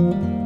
Música